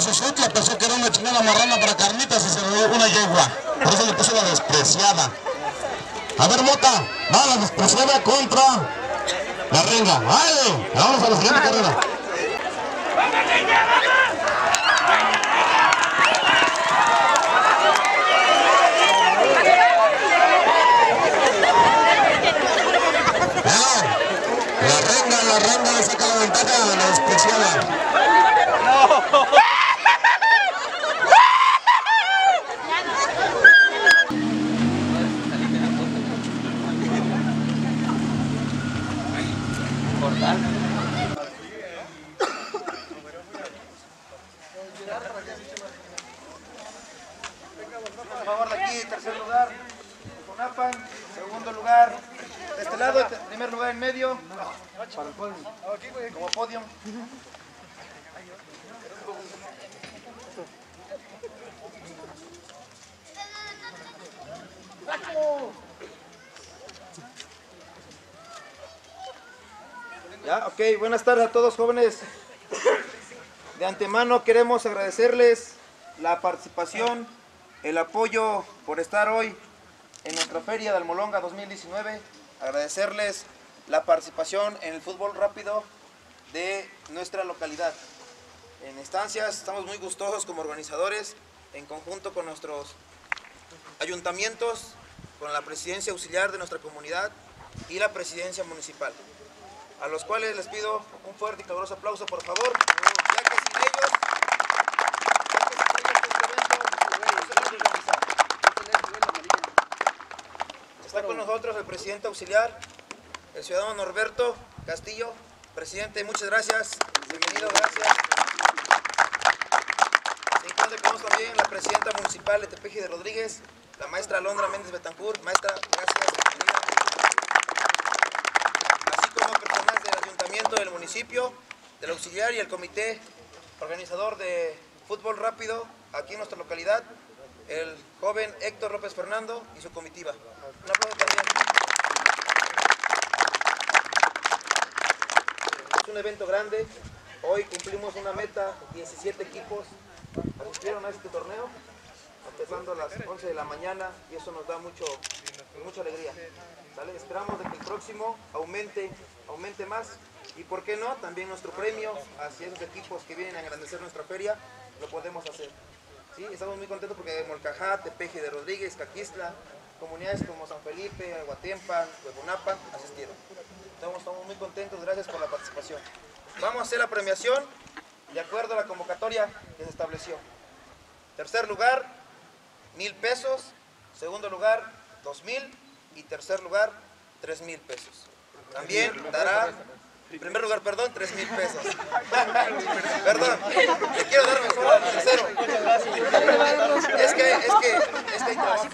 Texutla pensó que era una chingada marrana para carnitas y se le dio una yegua. Por eso le puso la despreciada. A ver, Mota, va la despreciada contra la renga. ¡Vale! Vamos a la siguiente carrera. La renga, la renga le saca la ventaja a la despreciada. Por favor, de aquí, tercer lugar, Conapan, segundo lugar, de este lado, te- primer lugar en medio, como podio. Ya, ok, buenas tardes a todos jóvenes. De antemano queremos agradecerles la participación, el apoyo por estar hoy en nuestra feria de Almolonga 2019. Agradecerles la participación en el fútbol rápido de nuestra localidad. En estancias estamos muy gustosos como organizadores, en conjunto con nuestros ayuntamientos, con la presidencia auxiliar de nuestra comunidad y la presidencia municipal a los cuales les pido un fuerte y caluroso aplauso, por favor, este realizar. Está con nosotros el presidente auxiliar, el ciudadano Norberto Castillo. Presidente, muchas gracias. Bienvenido, gracias. Se encuentra con nosotros también la presidenta municipal de Tepeji de Rodríguez, la maestra Alondra Méndez Betancourt. Maestra, gracias. Bienvenida así como personas del del municipio, del auxiliar y el comité organizador de fútbol rápido aquí en nuestra localidad, el joven Héctor López Fernando y su comitiva. Un aplauso también. Es un evento grande. Hoy cumplimos una meta, 17 equipos asistieron a este torneo, empezando a las 11 de la mañana y eso nos da mucho, mucha alegría. Esperamos de que el próximo aumente, aumente más y por qué no, también nuestro premio hacia esos equipos que vienen a engrandecer nuestra feria, lo podemos hacer. Estamos muy contentos porque Molcajá, Tepeji de Rodríguez, Caquistla, comunidades como San Felipe, Aguatempan, Huevonapan asistieron. Estamos, estamos muy contentos, gracias por la participación. Vamos a hacer la premiación de acuerdo a la convocatoria que se estableció. Tercer lugar, mil pesos. Segundo lugar, dos mil. Y tercer lugar, tres mil pesos. También dará, primer lugar, perdón, tres mil pesos. perdón, le quiero dar mejor al tercero. Es que, es que, es que hay trabajo.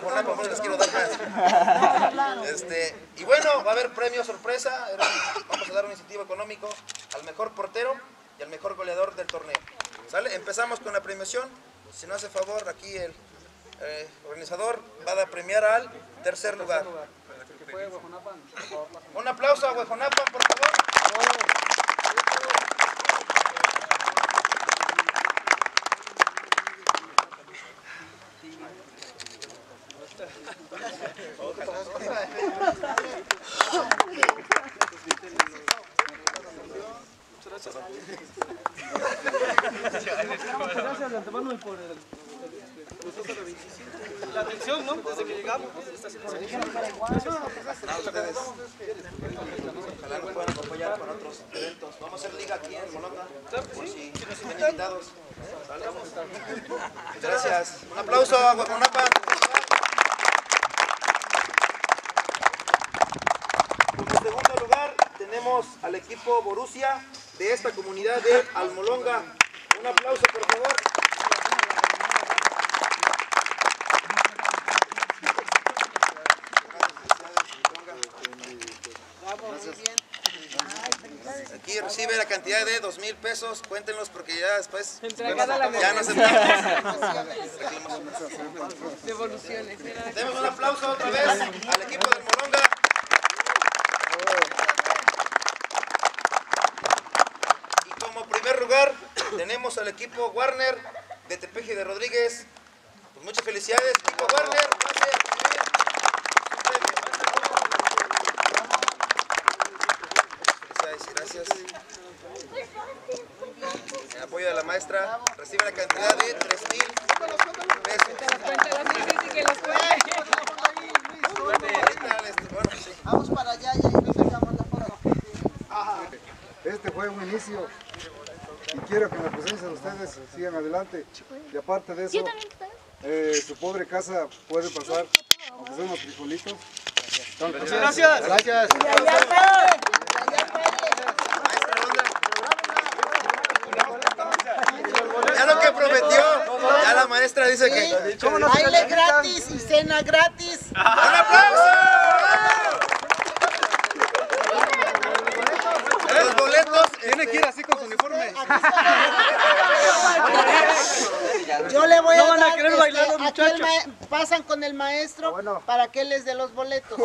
Por nada, por les quiero dar más. Este, y bueno, va a haber premio sorpresa. Vamos a dar un incentivo económico al mejor portero y al mejor goleador del torneo. ¿Sale? Empezamos con la premiación. Si no hace favor, aquí el eh, organizador va a premiar al tercer lugar. Un aplauso a Huejonapan, por favor. Gracias de antemano y por el, la atención, ¿no? Desde que llegamos, está siendo Ojalá nos puedan apoyar con otros eventos. Vamos a hacer liga aquí en Molonga, por si Gracias. Un aplauso a Huejonapan. En segundo lugar tenemos al equipo Borussia de esta comunidad de Almolonga. Un aplauso por favor. Aquí recibe la cantidad de dos mil pesos, cuéntenlos porque ya después ya no se Devoluciones. Demos un aplauso otra vez al equipo del Moronga. Y como primer lugar tenemos al equipo Warner de Tepeji de Rodríguez. Pues muchas felicidades, equipo Warner. Pase a recibir su premio. Felicidades y gracias. En apoyo de la maestra, recibe la cantidad de 3 mil pesos. Vamos para allá y ahí nos sacamos la foto. Este fue un inicio y quiero que en la presencia de ustedes sigan adelante. Y aparte de eso, eh, su pobre casa puede pasar, aunque sea unos frijolitos. Gracias. Gracias. Ya lo que prometió, ya la maestra Baile gratis y cena gratis. ¡Un aplauso! Los boletos. Tiene que ir así con su uniforme. Yo le voy No a van a dar, querer bailar los muchachos. ma- pasan con el maestro Bueno. para que les dé los boletos.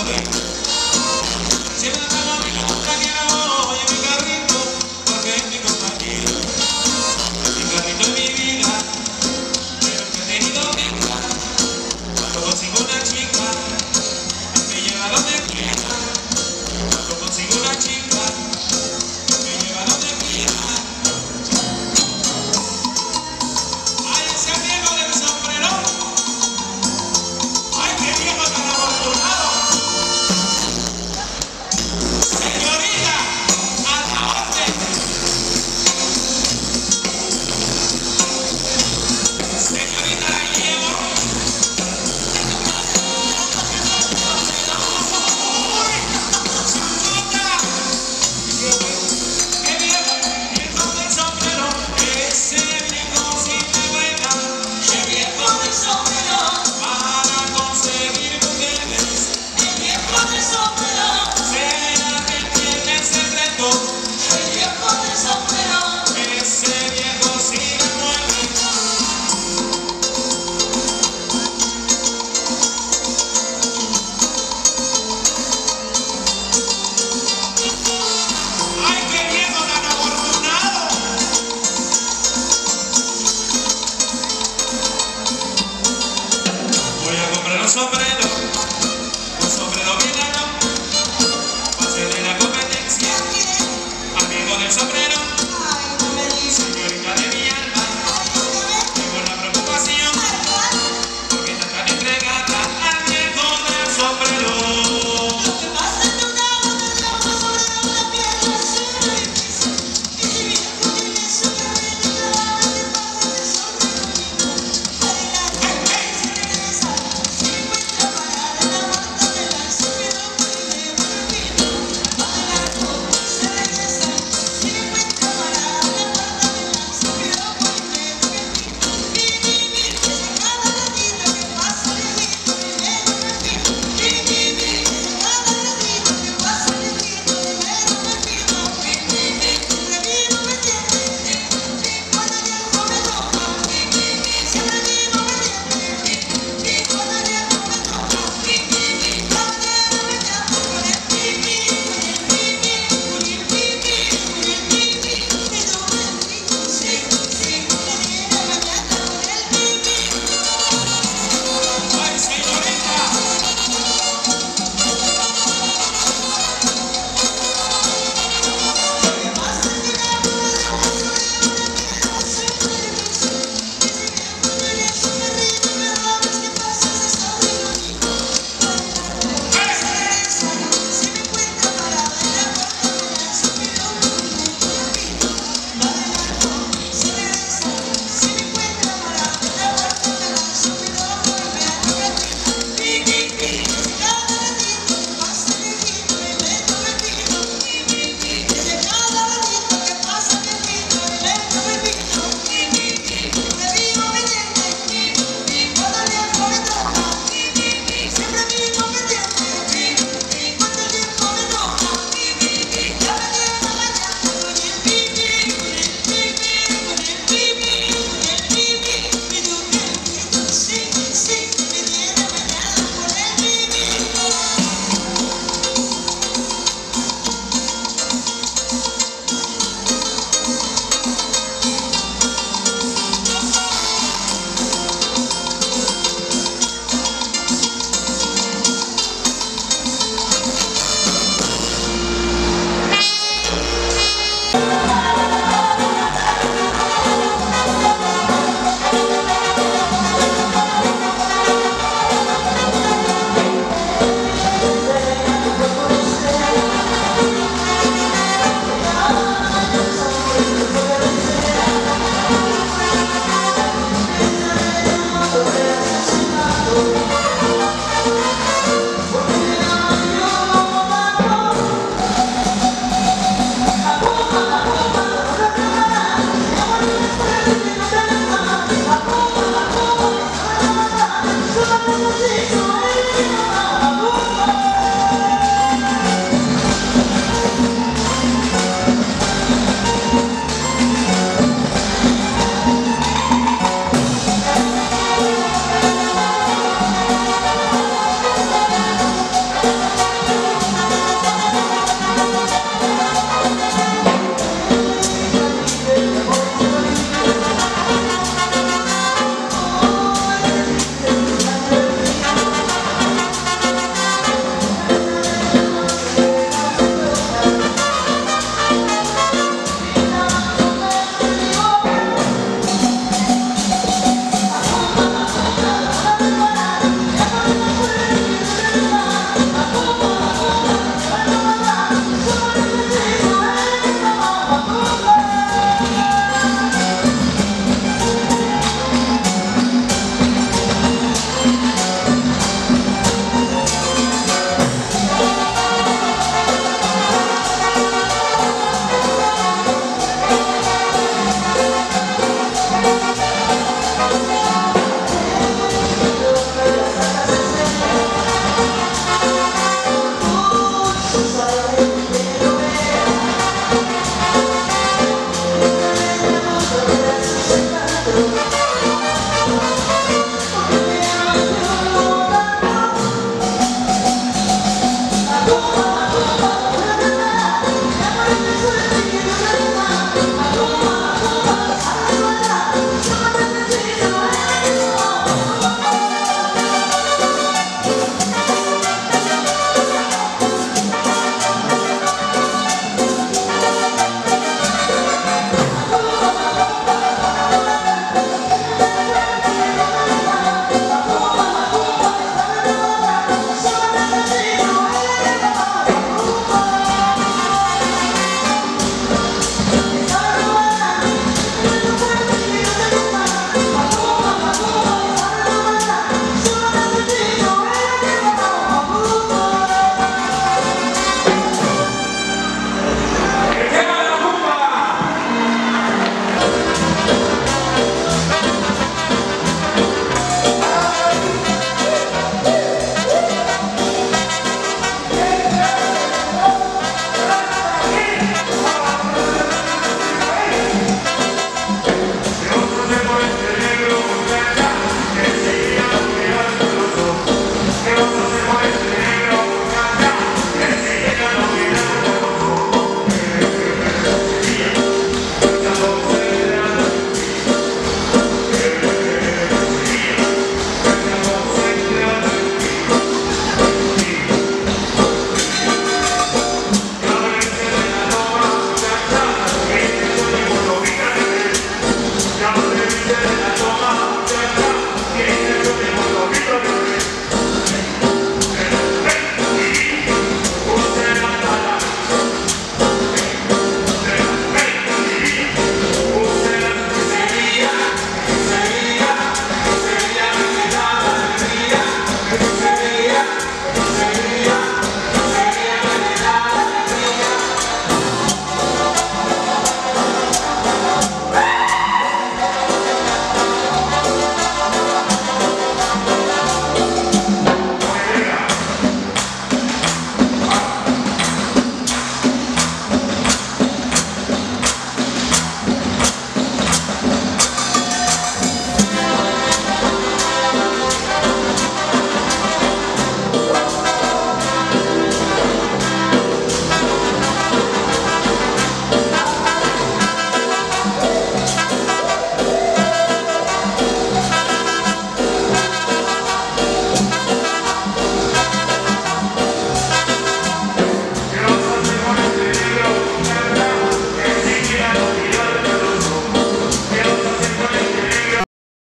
Un único